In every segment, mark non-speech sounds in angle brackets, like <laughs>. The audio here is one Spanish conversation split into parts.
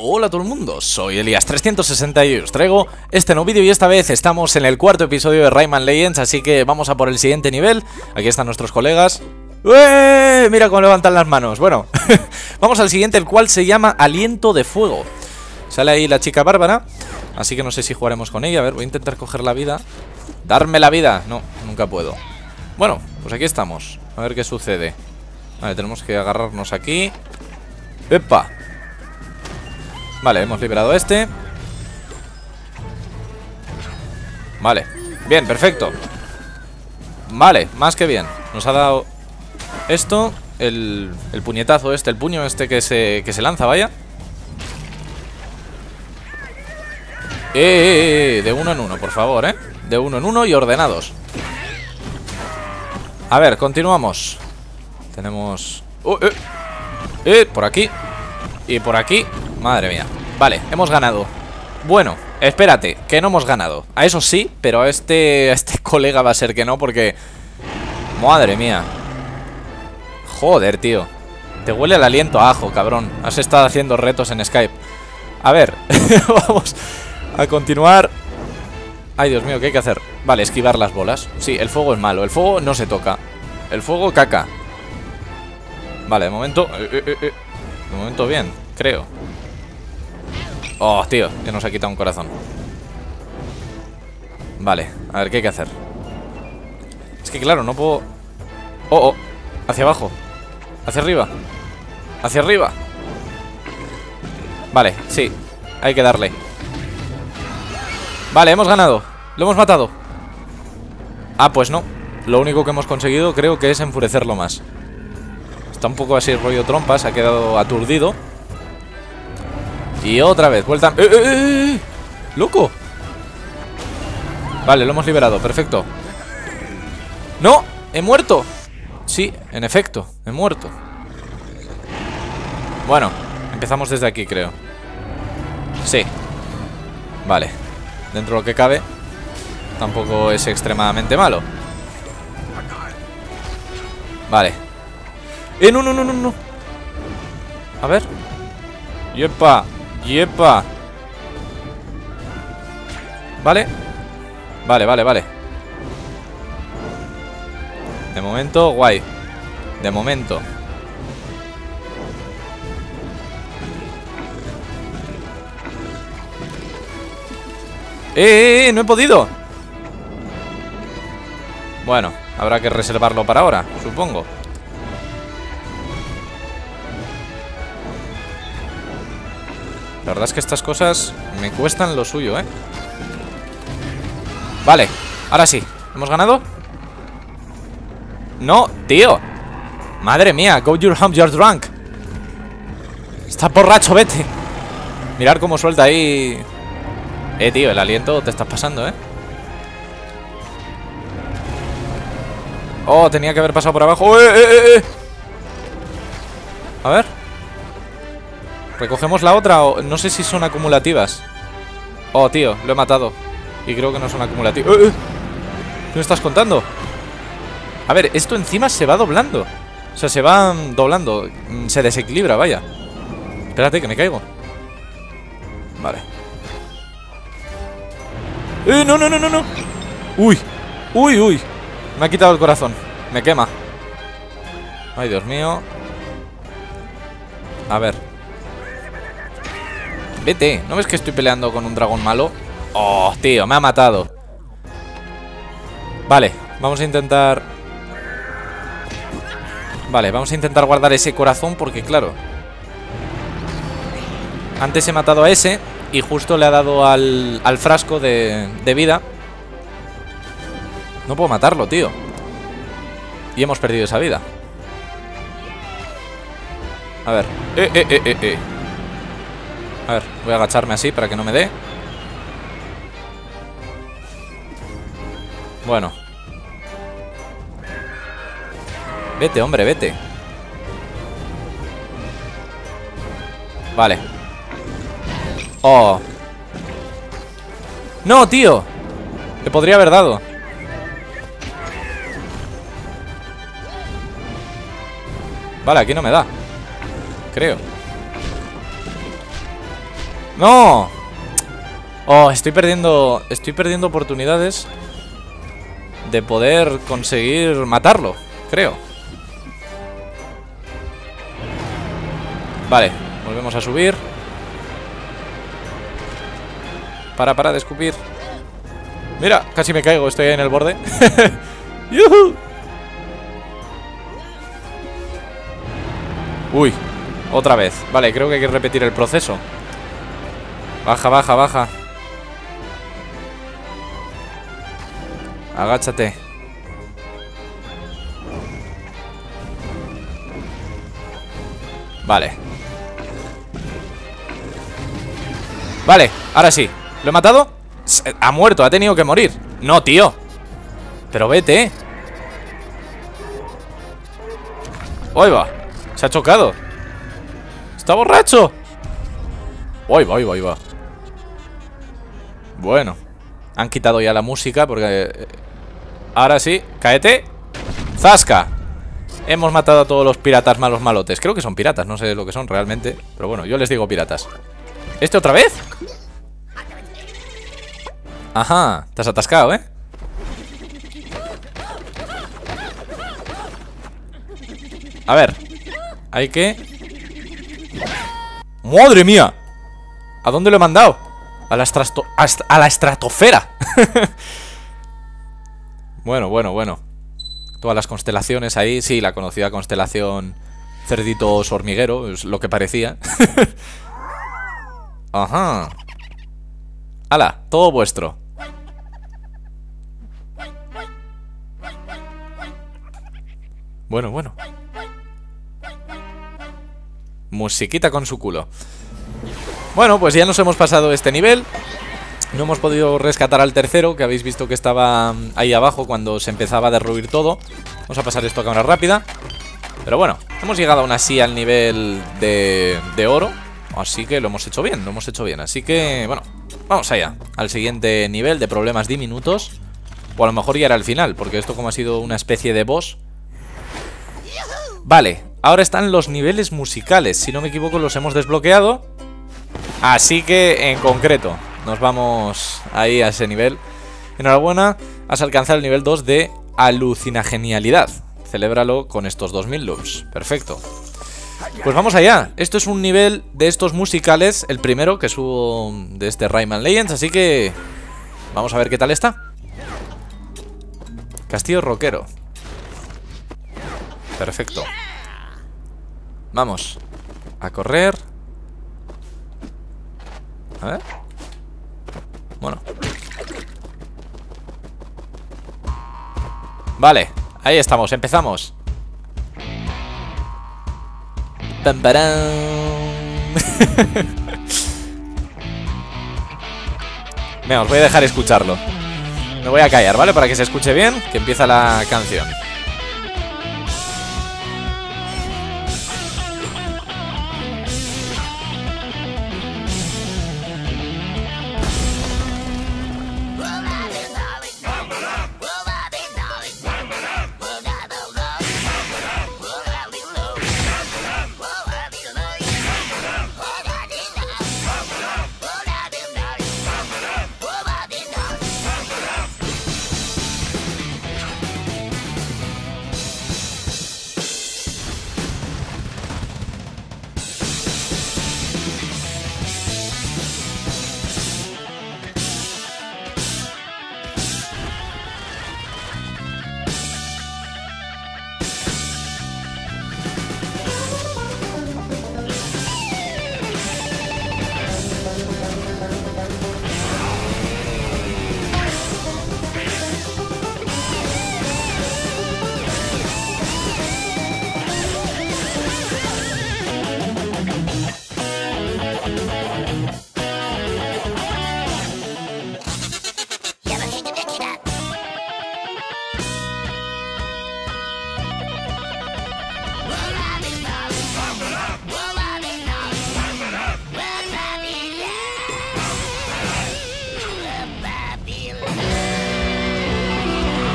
Hola a todo el mundo, soy Elías360 y os traigo este nuevo vídeo y esta vez estamos en el cuarto episodio de Rayman Legends, así que vamos a por el siguiente nivel. Aquí están nuestros colegas. ¡Eh! Mira cómo levantan las manos. Bueno, <laughs> vamos al siguiente, el cual se llama Aliento de Fuego. Sale ahí la chica bárbara, así que no sé si jugaremos con ella. A ver, voy a intentar coger la vida. ¡Darme la vida! No, nunca puedo. Bueno, pues aquí estamos. A ver qué sucede. Vale, tenemos que agarrarnos aquí. ¡Epa! Vale, hemos liberado este. Vale, bien, perfecto. Vale, más que bien. Nos ha dado esto el, el puñetazo este, el puño este que se, que se lanza, vaya. Eh, eh, eh, de uno en uno, por favor, eh. De uno en uno y ordenados. A ver, continuamos. Tenemos... Uh, eh, eh, por aquí Y por aquí Madre mía. Vale, hemos ganado. Bueno, espérate, que no hemos ganado. A eso sí, pero a este, a este <laughs> colega va a ser que no porque... Madre mía. Joder, tío. Te huele el aliento a ajo, cabrón. Has estado haciendo retos en Skype. A ver, <laughs> vamos a continuar. Ay, Dios mío, ¿qué hay que hacer? Vale, esquivar las bolas. Sí, el fuego es malo, el fuego no se toca. El fuego caca. Vale, de momento eh, eh, eh, De momento bien, creo Oh, tío, que nos ha quitado un corazón. Vale, a ver, ¿qué hay que hacer? Es que claro, no puedo... Oh, oh, hacia abajo. Hacia arriba. Hacia arriba. Vale, sí, hay que darle. Vale, hemos ganado. Lo hemos matado. Ah, pues no. Lo único que hemos conseguido creo que es enfurecerlo más. Está un poco así rollo trompas Ha quedado aturdido y otra vez, vuelta... ¡Eh, eh, eh, eh! ¡Loco! Vale, lo hemos liberado, perfecto ¡No! ¡He muerto! Sí, en efecto, he muerto Bueno, empezamos desde aquí, creo Sí Vale Dentro de lo que cabe Tampoco es extremadamente malo Vale ¡Eh, no, no, no, no, no! A ver ¡Yepa! ¡Yepa! Vale Vale, vale, vale De momento, guay De momento ¡Eh, eh, eh! ¡No he podido! Bueno, habrá que reservarlo para ahora, supongo La verdad es que estas cosas me cuestan lo suyo, ¿eh? Vale, ahora sí ¿Hemos ganado? No, tío Madre mía, go your home, you're drunk Está borracho, vete Mirar cómo suelta ahí Eh, tío, el aliento te estás pasando, ¿eh? Oh, tenía que haber pasado por abajo ¡Eh, eh, eh! eh! A ver ¿Recogemos la otra o...? No sé si son acumulativas Oh, tío, lo he matado Y creo que no son acumulativas ¡Eh, eh! ¿Qué me estás contando? A ver, esto encima se va doblando O sea, se va doblando mm, Se desequilibra, vaya Espérate, que me caigo Vale ¡Eh, no, no, no, no, no! ¡Uy! ¡Uy, uy! Me ha quitado el corazón Me quema Ay, Dios mío A ver Vete, ¿no ves que estoy peleando con un dragón malo? Oh, tío, me ha matado. Vale, vamos a intentar Vale, vamos a intentar guardar ese corazón porque claro Antes he matado a ese Y justo le ha dado al, al frasco de, de vida. No puedo matarlo, tío. Y hemos perdido esa vida. A ver. Eh, eh, eh, eh, eh a ver, voy a agacharme así para que no me dé. Bueno. Vete, hombre, vete. Vale. Oh. No, tío. Te podría haber dado. Vale, aquí no me da. Creo ¡No! Oh, estoy perdiendo... Estoy perdiendo oportunidades de poder conseguir matarlo, creo. Vale, volvemos a subir. Para, para de escupir. Mira, casi me caigo, estoy ahí en el borde. <laughs> ¡Yuhu! Uy, otra vez. Vale, creo que hay que repetir el proceso. Baja, baja, baja. Agáchate. Vale. Vale, ahora sí. ¿Lo he matado? Ha muerto, ha tenido que morir. No, tío. Pero vete. ¡Hoy va! Se ha chocado. ¡Está borracho! ¡Hoy va, hoy va, va! Bueno. Han quitado ya la música porque... Eh, ahora sí, caete. ¡Zasca! Hemos matado a todos los piratas malos malotes. Creo que son piratas, no sé lo que son realmente. Pero bueno, yo les digo piratas. ¿Este otra vez? Ajá, te has atascado, ¿eh? A ver Hay que... ¡Madre mía! ¿A dónde lo he mandado? A la, a la estratosfera. <laughs> Bueno, bueno, bueno. Todas las constelaciones ahí Sí, la conocida constelación Cerditos hormiguero Es lo que parecía. <laughs> Ajá. ¡Hala! Todo vuestro. Bueno, bueno. Musiquita con su culo Bueno, pues ya nos hemos pasado este nivel. No hemos podido rescatar al tercero Que habéis visto que estaba ahí abajo Cuando se empezaba a derruir todo. Vamos a pasar esto a cámara rápida. Pero bueno, hemos llegado aún así al nivel de, de oro Así que lo hemos hecho bien, lo hemos hecho bien. Así que, bueno, vamos allá Al siguiente nivel de problemas diminutos O a lo mejor ya era el final Porque esto como ha sido una especie de boss. Vale, ahora están los niveles musicales Si no me equivoco los hemos desbloqueado Así que, en concreto Nos vamos ahí a ese nivel. Enhorabuena, has alcanzado el nivel 2 de Alucina Genialidad Celébralo con estos 2000 loops. Perfecto. Pues vamos allá, esto es un nivel de estos musicales El primero que subo de este Rayman Legends Así que vamos a ver qué tal está. Castillo rockero. Perfecto. Vamos A correr A ver. Bueno. Vale, ahí estamos, empezamos. Pam, <laughs> Venga, os voy a dejar escucharlo. Me voy a callar, ¿vale? Para que se escuche bien Que empieza la canción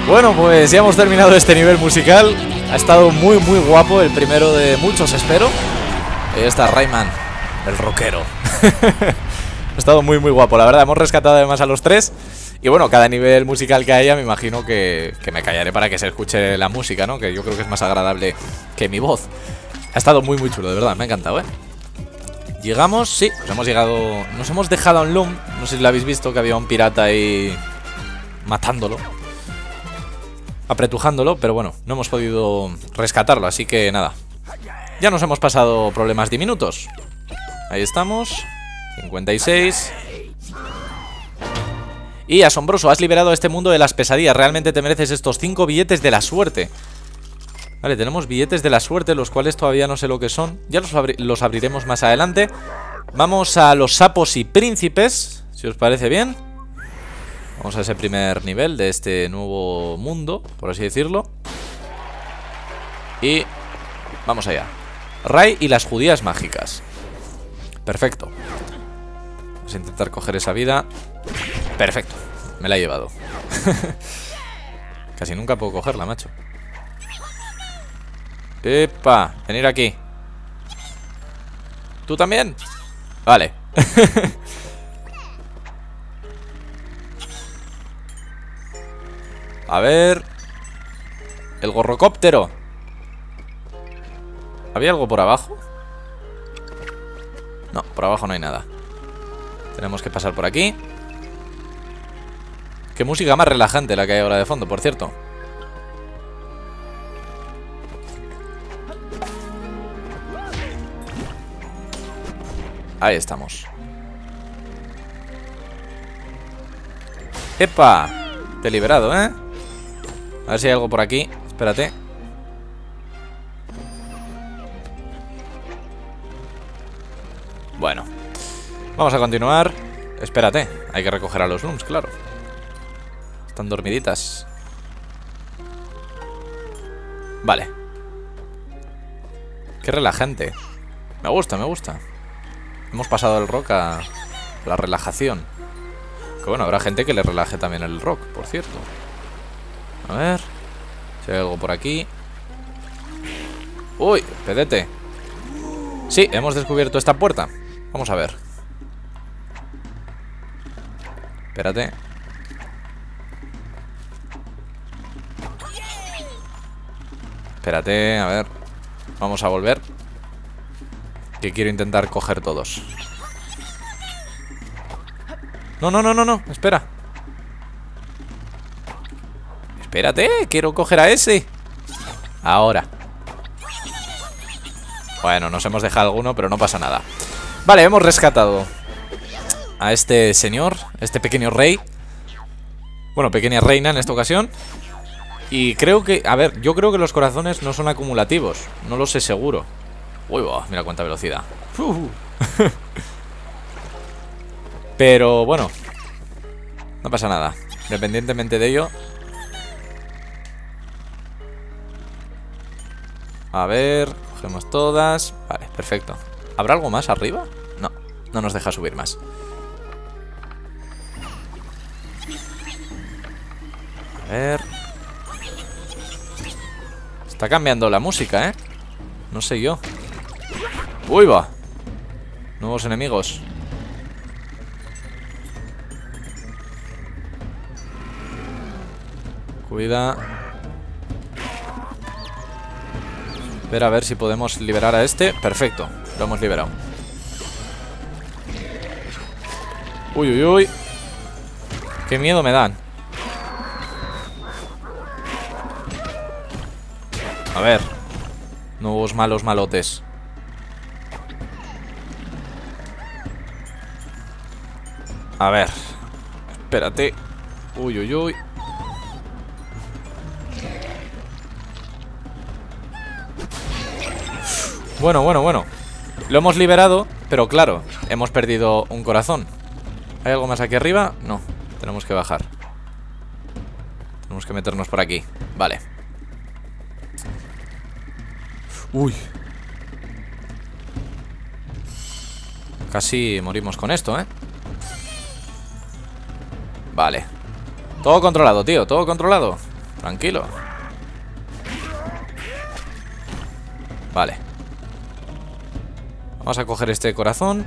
Bueno, pues ya hemos terminado este nivel musical. Ha estado muy, muy guapo. El primero de muchos, espero. Ahí está Rayman, el rockero. <laughs> Ha estado muy, muy guapo, la verdad. Hemos rescatado además a los tres. Y bueno, cada nivel musical que haya, me imagino que, me callaré para que se escuche la música, ¿no? Que yo creo que es más agradable que mi voz. Ha estado muy, muy chulo, de verdad. Me ha encantado, ¿eh? Llegamos, sí, nos hemos llegado Nos hemos dejado un loom No sé si lo habéis visto, que había un pirata ahí Matándolo Apretujándolo, pero bueno No hemos podido rescatarlo, así que nada Ya nos hemos pasado problemas diminutos Ahí estamos 56 Y asombroso, has liberado a este mundo de las pesadillas Realmente te mereces estos 5 billetes de la suerte Vale, tenemos billetes de la suerte, los cuales todavía no sé lo que son. Ya los, abriremos más adelante. Vamos a los sapos y príncipes, si os parece bien. Vamos a ese primer nivel de este nuevo mundo, por así decirlo. Y vamos allá. Ray y las judías mágicas. Perfecto. Vamos a intentar coger esa vida. Perfecto. Me la he llevado. <laughs> Casi nunca puedo cogerla, macho. Epa, venir aquí ¿Tú también? Vale <laughs> A ver El gorrocóptero ¿Había algo por abajo? No, por abajo no hay nada Tenemos que pasar por aquí Qué música más relajante la que hay ahora de fondo, por cierto Ahí estamos ¡Epa! Te he liberado, ¿eh? A ver si hay algo por aquí. Espérate. Bueno. Vamos a continuar. Espérate, hay que recoger a los looms, claro. Están dormiditas. Vale. Qué relajante. Me gusta, me gusta. Hemos pasado el rock a la relajación. Que bueno, habrá gente que le relaje también el rock, por cierto. A ver. Si hay algo por aquí. Uy, pedete. Sí, hemos descubierto esta puerta. Vamos a ver. Espérate. Espérate, a ver. Vamos a volver. Que quiero intentar coger todos No, no, no, no, no, espera Espérate, quiero coger a ese Ahora Bueno, nos hemos dejado alguno, pero no pasa nada Vale, hemos rescatado A este señor Este pequeño rey Bueno, pequeña reina en esta ocasión Y creo que, a ver, yo creo que los corazones no son acumulativos No lo sé seguro Uy, mira cuánta velocidad. <laughs> Pero bueno, no pasa nada. Independientemente de ello. A ver, cogemos todas. Vale, perfecto. ¿Habrá algo más arriba? No, no nos deja subir más. A ver. Está cambiando la música, ¿eh? No sé yo. ¡Uy, va! Nuevos enemigos. Cuida. Espera a ver si podemos liberar a este. Perfecto, lo hemos liberado. Uy, uy, uy. Qué miedo me dan. A ver. Nuevos malos malotes. A ver. Espérate. Uy, uy, uy. Bueno, bueno, bueno. Lo hemos liberado, pero claro, hemos perdido un corazón. ¿Hay algo más aquí arriba? No, tenemos que bajar. Tenemos que meternos por aquí. Vale. Uy. Casi morimos con esto, ¿eh? Vale Todo controlado, tío, todo controlado Tranquilo Vale Vamos a coger este corazón.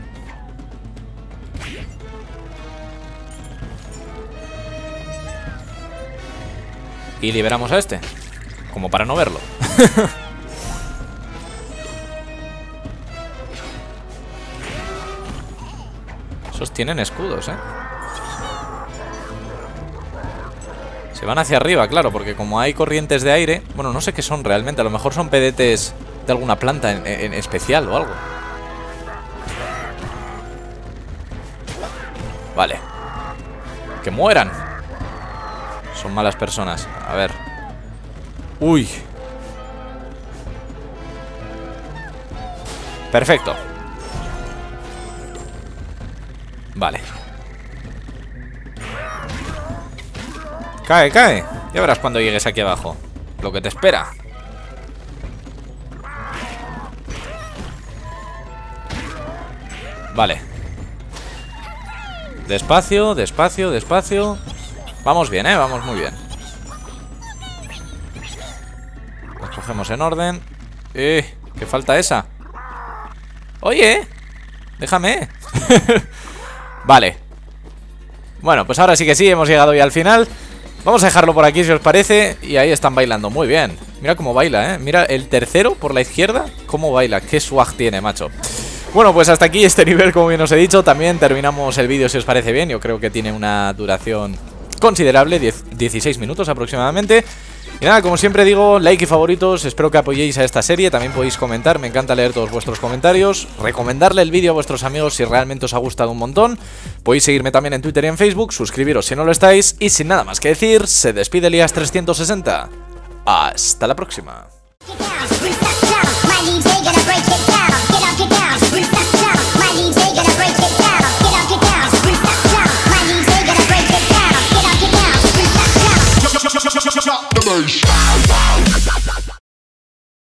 Y liberamos a este. Como para no verlo. <laughs> Esos tienen escudos, ¿eh? Se van hacia arriba, claro, porque como hay corrientes de aire... Bueno, no sé qué son realmente. A lo mejor son pedetes de alguna planta en, especial o algo. Vale. Que mueran. Son malas personas. A ver. Uy. Perfecto. Vale. Cae, cae. Ya verás cuando llegues aquí abajo. Lo que te espera. Vale. Despacio, despacio, despacio. Vamos bien, ¿eh? Vamos muy bien. Nos cogemos en orden. Eh, ¿qué falta esa? Oye, déjame. <laughs> vale. Bueno, pues ahora sí que sí, hemos llegado ya al final. Vamos a dejarlo por aquí si os parece Y ahí están bailando, muy bien Mira cómo baila, eh Mira el tercero por la izquierda Cómo baila, qué swag tiene, macho bueno, pues hasta aquí este nivel, como bien os he dicho. También terminamos el vídeo si os parece bien. Yo creo que tiene una duración considerable, 16 minutos aproximadamente. Y nada, como siempre digo, like y favoritos, espero que apoyéis a esta serie, también podéis comentar, me encanta leer todos vuestros comentarios, recomendarle el vídeo a vuestros amigos si realmente os ha gustado un montón, podéis seguirme también en Twitter y en Facebook, suscribiros si no lo estáis, y sin nada más que decir, se despide Elías 360. Hasta la próxima. The bass.